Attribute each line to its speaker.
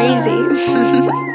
Speaker 1: crazy.